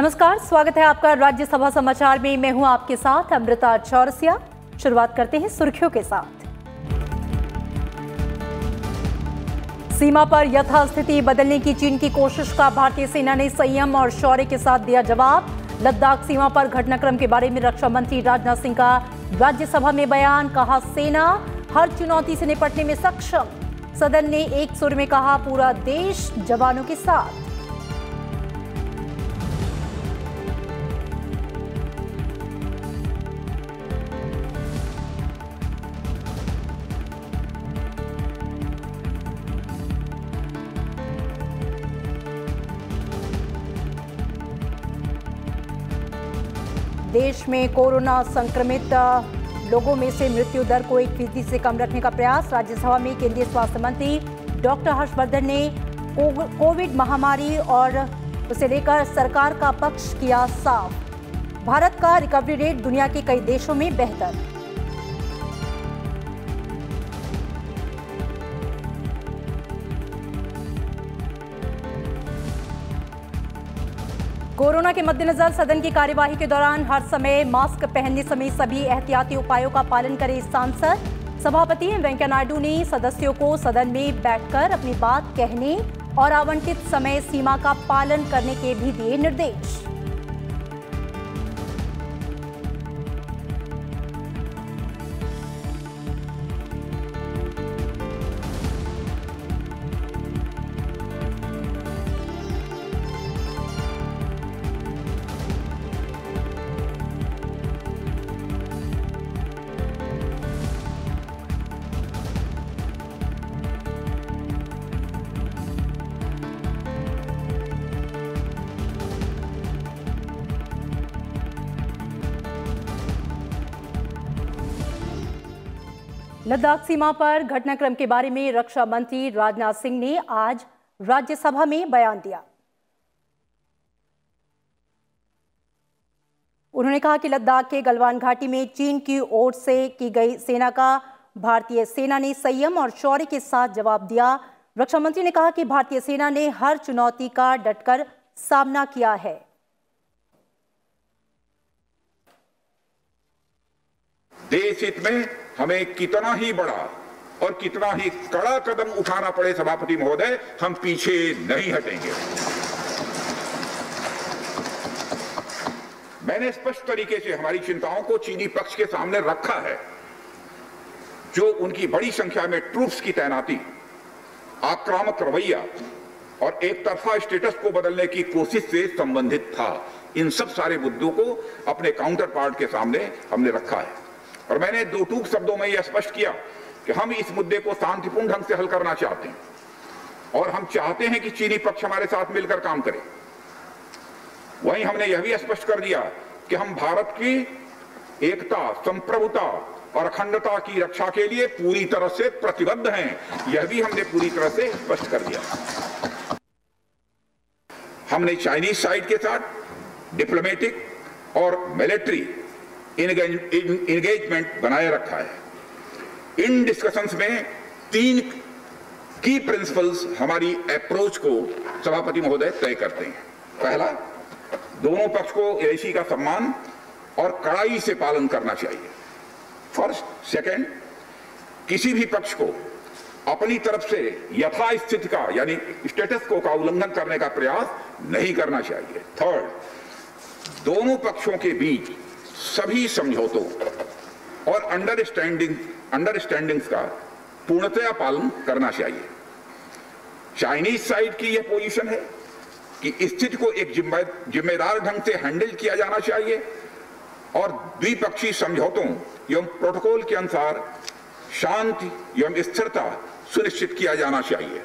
नमस्कार, स्वागत है आपका राज्यसभा समाचार में। मैं हूँ आपके साथ अमृता चौरसिया। शुरुआत करते हैं सुर्खियों के साथ। सीमा पर यथास्थिति बदलने की चीन की कोशिश का भारतीय सेना ने संयम और शौर्य के साथ दिया जवाब। लद्दाख सीमा पर घटनाक्रम के बारे में रक्षा मंत्री राजनाथ सिंह का राज्यसभा में बयान, कहा, सेना हर चुनौती से निपटने में सक्षम। सदन ने एक सुर में कहा, पूरा देश जवानों के साथ। देश में कोरोना संक्रमित लोगों में से मृत्यु दर को एक फ़ीसदी से कम रखने का प्रयास, राज्यसभा में केंद्रीय स्वास्थ्य मंत्री डॉक्टर हर्षवर्धन ने कोविड महामारी और उसे लेकर सरकार का पक्ष किया साफ़। भारत का रिकवरी रेट दुनिया के कई देशों में बेहतर। कोरोना के मद्देनजर सदन की कार्यवाही के दौरान हर समय मास्क पहनने समेत सभी एहतियाती उपायों का पालन करें सांसद। सभापति एम वेंकैया नायडू ने सदस्यों को सदन में बैठकर अपनी बात कहने और आवंटित समय सीमा का पालन करने के भी दिए निर्देश। लद्दाख सीमा पर घटनाक्रम के बारे में रक्षा मंत्री राजनाथ सिंह ने आज राज्यसभा में बयान दिया। उन्होंने कहा कि लद्दाख के गलवान घाटी में चीन की ओर से की गई सेना का भारतीय सेना ने संयम और शौर्य के साथ जवाब दिया। रक्षा मंत्री ने कहा कि भारतीय सेना ने हर चुनौती का डटकर सामना किया है। देश हित में हमें कितना ही बड़ा और कितना ही कड़ा कदम उठाना पड़े सभापति महोदय, हम पीछे नहीं हटेंगे। मैंने स्पष्ट तरीके से हमारी चिंताओं को चीनी पक्ष के सामने रखा है, जो उनकी बड़ी संख्या में ट्रूप्स की तैनाती, आक्रामक रवैया और एक तरफा स्टेटस को बदलने की कोशिश से संबंधित था। इन सब सारे मुद्दों को अपने काउंटर पार्ट के सामने हमने रखा है। और मैंने दो टूक शब्दों में यह स्पष्ट किया कि हम इस मुद्दे को शांतिपूर्ण ढंग से हल करना चाहते हैं और हम चाहते हैं कि चीनी पक्ष हमारे साथ मिलकर काम करे। वहीं हमने यह भी स्पष्ट कर दिया कि हम भारत की एकता, संप्रभुता और अखंडता की रक्षा के लिए पूरी तरह से प्रतिबद्ध हैं। यह भी हमने पूरी तरह से स्पष्ट कर दिया। हमने चाइनीज़ साइड के साथ डिप्लोमेटिक और मिलिट्री इंगेजमेंट बनाए रखा है। इन डिस्कशंस में तीन की प्रिंसिपल्स हमारी अप्रोच को सभापति महोदय तय करते हैं। पहला, दोनों पक्ष को एसी का सम्मान और कड़ाई से पालन करना चाहिए। फ़र्स्ट सेकंड किसी भी पक्ष को अपनी तरफ़ से यथास्थिति का यानी स्टेटस को का उल्लंघन करने का प्रयास नहीं करना चाहिए। थर्ड दोनों पक्षों के बीच सभी समझौतों और अंडरस्टैंडिंग अंडरस्टैंडिंग्स का पूर्णतया पालन करना चाहिए। चाइनीज़ साइड की यह पोजीशन है कि स्थिति को एक जिम्मेदार ढंग से हैंडल किया जाना चाहिए और द्विपक्षीय समझौतों एवं प्रोटोकॉल के अनुसार शांति एवं स्थिरता सुनिश्चित किया जाना चाहिए।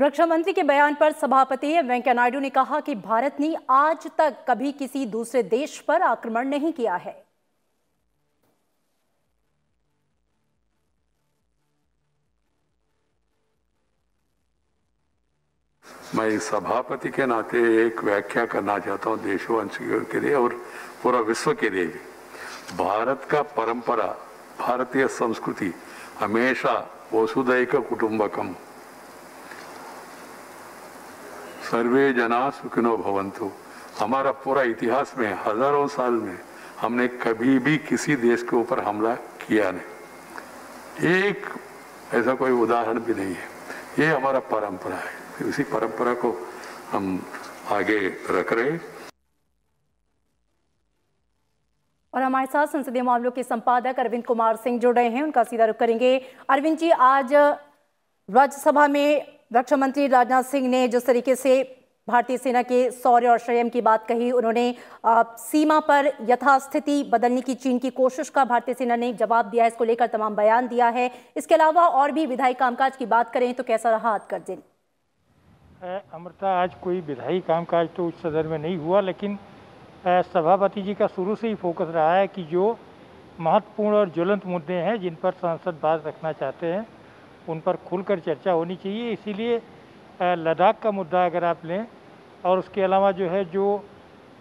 रक्षा मंत्री के बयान पर सभापति एम वेंकैया नायडू ने कहा कि भारत ने आज तक कभी किसी दूसरे देश पर आक्रमण नहीं किया है। मैं सभापति के नाते एक व्याख्या करना चाहता हूँ देशवासियों के लिए और पूरा विश्व के लिए। भी भारत का परंपरा, भारतीय संस्कृति हमेशा वसुदैक कुटुंबकम। सर्वे जना सुखिनो भवंतु हमारा पूरा इतिहास में, हज़ारों साल में, हमने कभी भी किसी देश के ऊपर हमला किया नहीं। एक ऐसा कोई उदाहरण भी नहीं है। ये हमारा परंपरा है। इसी परंपरा को हम आगे रख रहे हैं। और हमारे साथ संसदीय मामलों के संपादक अरविंद कुमार सिंह जुड़ रहे हैं। उनका सीधा रुख करेंगे। अरविंद जी, आज राज्यसभा में रक्षा मंत्री राजनाथ सिंह ने जिस तरीके से भारतीय सेना के शौर्य और संयम की बात कही, उन्होंने सीमा पर यथास्थिति बदलने की चीन की कोशिश का भारतीय सेना ने जवाब दिया है। इसको लेकर तमाम बयान दिया है। इसके अलावा और भी विधायी कामकाज की बात करें तो कैसा रहा आज का दिन अमृता, आज कोई विधायी कामकाज तो उच्च सदन में नहीं हुआ, लेकिन सभापति जी का शुरू से ही फोकस रहा है कि जो महत्वपूर्ण और ज्वलंत मुद्दे हैं, जिन पर सांसद बात रखना चाहते हैं उन पर खुलकर चर्चा होनी चाहिए। इसीलिए लद्दाख का मुद्दा अगर आप लें, और उसके अलावा जो है, जो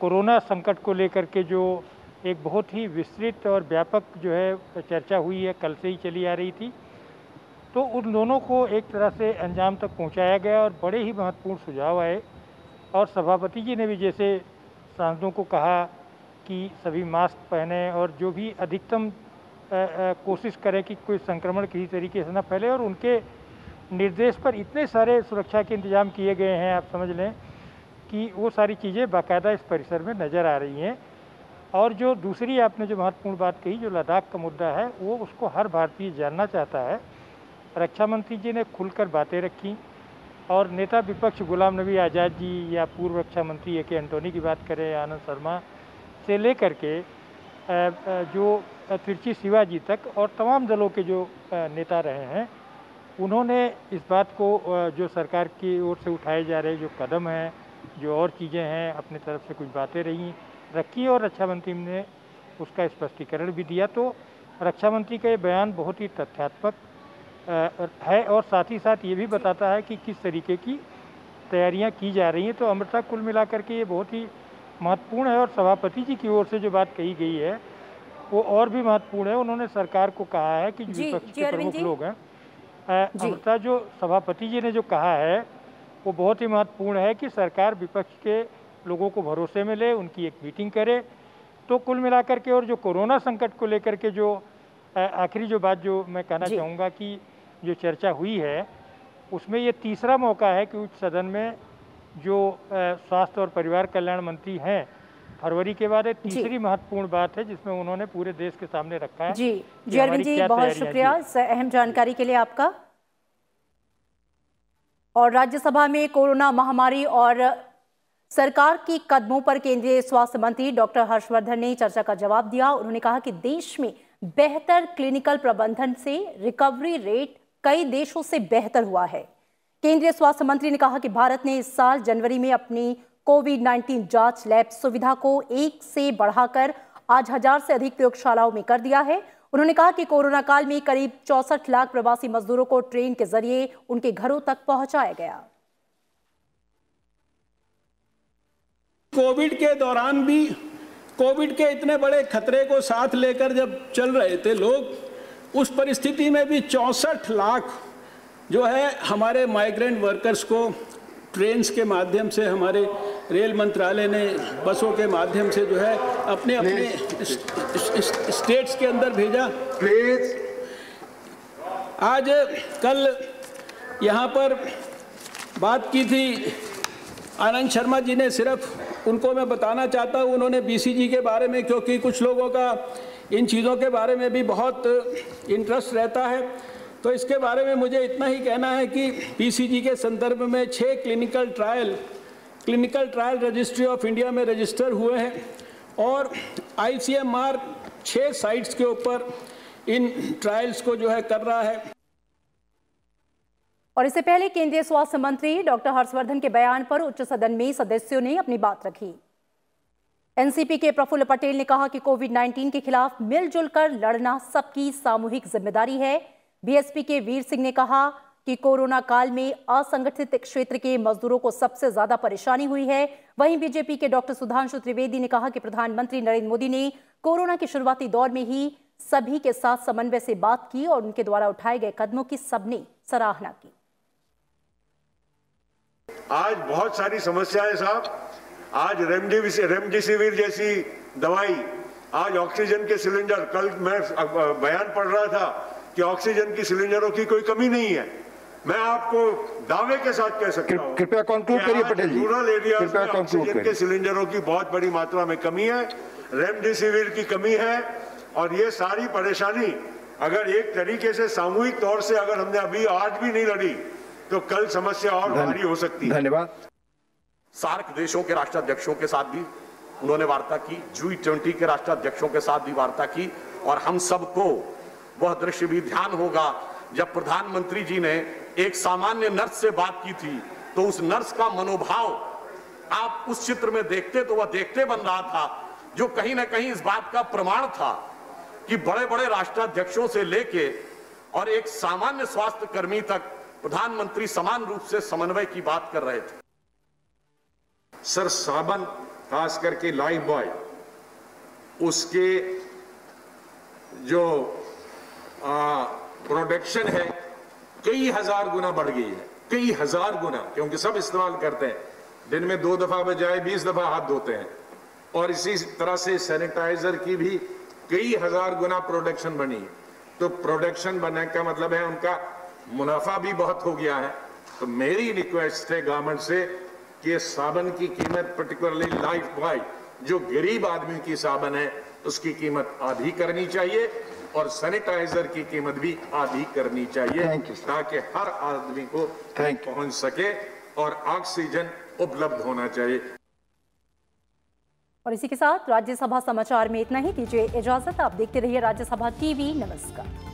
कोरोना संकट को लेकर के जो एक बहुत ही विस्तृत और व्यापक जो है, चर्चा हुई है, कल से ही चली आ रही थी तो उन दोनों को एक तरह से अंजाम तक पहुँचाया गया और बड़े ही महत्वपूर्ण सुझाव आए। और सभापति जी ने भी जैसे सांसदों को कहा कि सभी मास्क पहने और जो भी अधिकतम कोशिश करें कि कोई संक्रमण किसी तरीके से न फैले और उनके निर्देश पर इतने सारे सुरक्षा के इंतज़ाम किए गए हैं, आप समझ लें कि वो सारी चीज़ें बाकायदा इस परिसर में नज़र आ रही हैं। और जो दूसरी आपने जो महत्वपूर्ण बात कही, जो लद्दाख का मुद्दा है, वो उसको हर भारतीय जानना चाहता है। रक्षा मंत्री जी ने खुलकर बातें रखी और नेता विपक्ष गुलाम नबी आज़ाद जी या पूर्व रक्षा मंत्री ए के एंटोनी की बात करें, आनंद शर्मा से लेकर के जो तिरची शिवाजी तक और तमाम दलों के जो नेता रहे हैं, उन्होंने इस बात को जो सरकार की ओर से उठाए जा रहे जो कदम हैं, जो और चीज़ें हैं, अपनी तरफ़ से कुछ बातें रही, रखी और रक्षा मंत्री ने उसका स्पष्टीकरण भी दिया। तो रक्षा मंत्री का ये बयान बहुत ही तथ्यात्मक है और साथ ही साथ ये भी बताता है कि किस तरीके की तैयारियाँ की जा रही हैं। तो अमृता कुल मिलाकर के ये बहुत ही महत्वपूर्ण है और सभापति जी की ओर से जो बात कही गई है वो और भी महत्वपूर्ण है। उन्होंने सरकार को कहा है कि जो विपक्ष के प्रमुख लोग हैं। अमृता जो सभापति जी ने जो कहा है वो बहुत ही महत्वपूर्ण है कि सरकार विपक्ष के लोगों को भरोसे में ले उनकी एक मीटिंग करे। तो कुल मिलाकर के और जो कोरोना संकट को लेकर के जो आखिरी जो बात जो मैं कहना चाहूँगा कि जो चर्चा हुई है उसमें ये तीसरा मौका है कि उच्च सदन में जो स्वास्थ्य और परिवार कल्याण मंत्री हैं फरवरी के बाद एक तीसरी महत्वपूर्ण बात है जिसमें उन्होंने पूरे देश के सामने रखा है जी। जी अरविंद जी बहुत शुक्रिया अहम जानकारी के लिए आपका। और राज्यसभा में कोरोना महामारी और सरकार के कदमों पर केंद्रीय स्वास्थ्य मंत्री डॉक्टर हर्षवर्धन ने चर्चा का जवाब दिया। उन्होंने कहा कि देश में बेहतर क्लिनिकल प्रबंधन से रिकवरी रेट कई देशों से बेहतर हुआ है। केंद्रीय स्वास्थ्य मंत्री ने कहा कि भारत ने इस साल जनवरी में अपनी कोविड 19 जाँच लैब सुविधा को एक से बढ़ाकर आज हज़ार से अधिक प्रयोगशालाओं में कर दिया है। उन्होंने कहा कि कोरोना काल में करीब चौसठ लाख प्रवासी मजदूरों को ट्रेन के ज़रिए उनके घरों तक पहुँचाया गया। कोविड के दौरान भी, कोविड के इतने बड़े खतरे को साथ लेकर जब चल रहे थे लोग, उस परिस्थिति में भी चौंसठ लाख जो है हमारे माइग्रेंट वर्कर्स को ट्रेन्स के माध्यम से हमारे रेल मंत्रालय ने बसों के माध्यम से जो है अपने अपने स्टेट्स के अंदर भेजा। प्लीज़ आज कल यहाँ पर बात की थी आनंद शर्मा जी ने सिर्फ़ उनको मैं बताना चाहता हूँ उन्होंने बीसीजी के बारे में क्योंकि कुछ लोगों का इन चीज़ों के बारे में भी बहुत इंटरेस्ट रहता है। तो इसके बारे में मुझे इतना ही कहना है कि पीसीजी के संदर्भ में छः clinical trial clinical trial registry of India में रजिस्टर हुए हैं और आईसीएमआर छः साइट्स के ऊपर इन ट्रायल्स को जो है कर रहा है। और इससे पहले केंद्रीय स्वास्थ्य मंत्री डॉक्टर हर्षवर्धन के बयान पर उच्च सदन में सदस्यों ने अपनी बात रखी। एनसीपी के प्रफुल्ल पटेल ने कहा कि कोविड 19 के खिलाफ मिलजुल कर लड़ना सबकी सामूहिक ज़िम्मेदारी है। बीएसपी के वीर सिंह ने कहा कि कोरोना काल में असंगठित क्षेत्र के मजदूरों को सबसे ज़्यादा परेशानी हुई है। वहीं बीजेपी के डॉक्टर सुधांशु त्रिवेदी ने कहा कि प्रधानमंत्री नरेंद्र मोदी ने कोरोना के शुरुआती दौर में ही सभी के साथ समन्वय से बात की और उनके द्वारा उठाए गए कदमों की सबने सराहना की। आज बहुत सारी समस्याएँ साहब। आज रेमडेसिविर जैसी दवाई, आज ऑक्सीजन के सिलेंडर। कल मैं बयान पढ़ रहा था कि ऑक्सीजन की सिलेंडरों की कोई कमी नहीं है। मैं आपको दावे के साथ कह सकता हूँ कृपया कंक्लूड करिए पटेल जी। रूरल एरिया में ऑक्सीजन के सिलेंडरों की बहुत बड़ी मात्रा में कमी है रेमडेसिविर की कमी है और ये सारी परेशानी अगर एक तरीके से सामूहिक तौर से अगर हमने अभी आज भी नहीं लड़ी तो कल समस्या और भारी हो सकती है। धन्यवाद। सार्क देशों के राष्ट्राध्यक्षों के साथ भी उन्होंने वार्ता की जी ट्वेंटी के राष्ट्राध्यक्षों के साथ भी वार्ता की और हम सबको वह दृश्य भी ध्यान होगा जब प्रधानमंत्री जी ने एक सामान्य नर्स से बात की थी तो उस नर्स का मनोभाव आप उस चित्र में देखते तो वह देखते बन रहा था, जो कहीं ना कहीं इस बात का प्रमाण था कि बड़े बड़े राष्ट्राध्यक्षों से लेके और एक सामान्य स्वास्थ्य कर्मी तक प्रधानमंत्री समान रूप से समन्वय की बात कर रहे थे। सर साबन, खास करके लाइफ बॉय, उसके जो प्रोडक्शन है कई हज़ार गुना बढ़ गई है। कई हज़ार गुना, क्योंकि सब इस्तेमाल करते हैं। दिन में दो दफ़ा बजाय बीस दफ़ा हाथ धोते हैं। और इसी तरह से सैनिटाइजर की भी कई हज़ार गुना प्रोडक्शन बनी। है तो प्रोडक्शन बनने का मतलब है, उनका मुनाफा भी बहुत हो गया है। तो मेरी रिक्वेस्ट है गवर्नमेंट से कि साबन की कीमत पर्टिकुलरली लाइफ बॉय जो गरीब आदमी की साबन है, उसकी कीमत आधी करनी चाहिए। और सैनिटाइजर की कीमत भी आधी करनी चाहिए. ताकि हर आदमी को पहुँच सके और ऑक्सीजन उपलब्ध होना चाहिए। और इसी के साथ राज्यसभा समाचार में इतना ही। दीजिए इजाज़त। आप देखते रहिए राज्यसभा टीवी। नमस्कार।